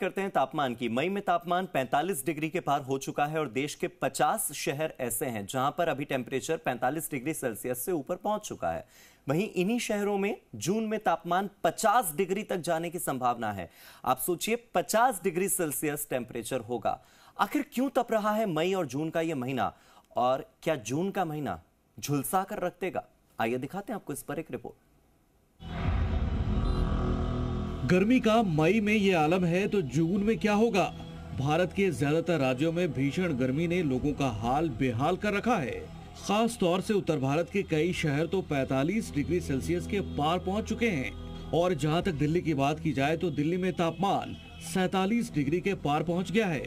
करते हैं तापमान की। मई में तापमान 45 डिग्री के पार हो चुका है और देश के 50 शहर ऐसे हैं जहाँ पर अभी टेम्परेचर 45 डिग्री सेल्सियस से ऊपर पहुँच चुका है। वहीं इन्हीं शहरों में जून में तापमान 50 डिग्री तक जाने की संभावना है। आप सोचिए 50 डिग्री सेल्सियस टेम्परेचर होगा। आखिर क्यों तप रहा है मई और जून का यह महीना? और क्या जून का महीना झुलसा कर रख देगा? आइए दिखाते हैं आपको इस पर एक रिपोर्ट गर्मी का मई में ये आलम है तो जून में क्या होगा? भारत के ज़्यादातर राज्यों में भीषण गर्मी ने लोगों का हाल बेहाल कर रखा है। खास तौर से उत्तर भारत के कई शहर तो 45 डिग्री सेल्सियस के पार पहुँच चुके हैं। और जहाँ तक दिल्ली की बात की जाए तो दिल्ली में तापमान सैतालीस डिग्री के पार पहुँच गया है।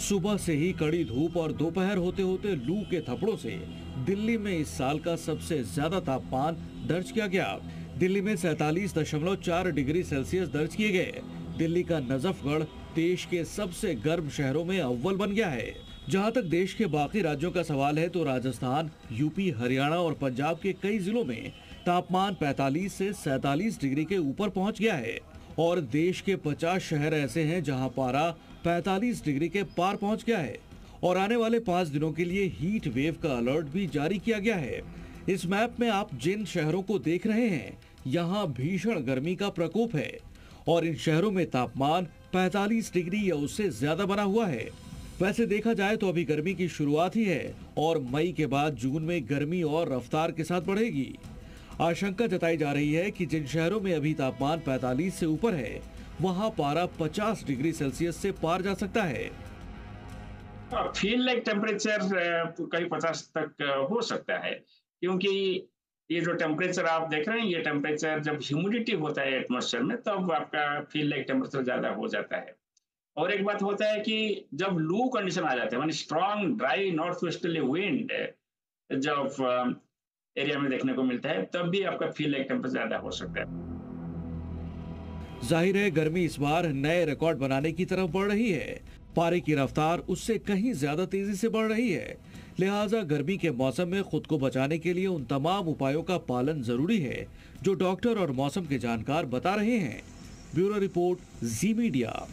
सुबह से ही कड़ी धूप और दोपहर होते होते लू के थपड़ों से दिल्ली में इस साल का सबसे ज़्यादा तापमान दर्ज किया गया। दिल्ली में सैतालीस दशमलव चार डिग्री सेल्सियस दर्ज किए गए। दिल्ली का नजफगढ़ देश के सबसे गर्म शहरों में अव्वल बन गया है। जहाँ तक देश के बाकी राज्यों का सवाल है तो राजस्थान, यूपी, हरियाणा और पंजाब के कई जिलों में तापमान 45 से सैतालीस डिग्री के ऊपर पहुँच गया है। और देश के 50 शहर ऐसे हैं जहाँ पारा 45 डिग्री के पार पहुँच गया है। और आने वाले पाँच दिनों के लिए हीट वेव का अलर्ट भी जारी किया गया है। इस मैप में आप जिन शहरों को देख रहे हैं यहाँ भीषण गर्मी का प्रकोप है और इन शहरों में तापमान 45 डिग्री या उससे ज़्यादा बना हुआ है। वैसे देखा जाए तो अभी गर्मी की शुरुआत ही है और मई के बाद जून में गर्मी और रफ्तार के साथ बढ़ेगी। आशंका जताई जा रही है कि जिन शहरों में अभी तापमान 45 से ऊपर है, वहाँ पारा 50 डिग्री सेल्सियस से पार जा सकता है। फील लाइक टेम्परेचर कहीं पचास तक हो सकता है, क्योंकि ये जो टेम्परेचर आप देख रहे हैं, ये टेम्परेचर जब ह्यूमिडिटी होता है एटमोसफेयर में, तब तो आपका फील लाइक टेम्परेचर ज़्यादा हो जाता है। और एक बात होता है कि जब लू कंडीशन आ जाते हैं मानी strong dry north westerly wind जब एरिया में देखने को मिलता है, तब भी आपका फील लाइक टेम्परेचर ज़्यादा हो सकता है। ज़ाहिर है, गर्मी इस बार नए रिकॉर्ड बनाने की तरफ़ बढ़ रही है। पारे की रफ्तार उससे कहीं ज़्यादा तेज़ी से बढ़ रही है। लिहाजा गर्मी के मौसम में खुद को बचाने के लिए उन तमाम उपायों का पालन ज़रूरी है, जो डॉक्टर और मौसम के जानकार बता रहे हैं। Bureau report, Zee media.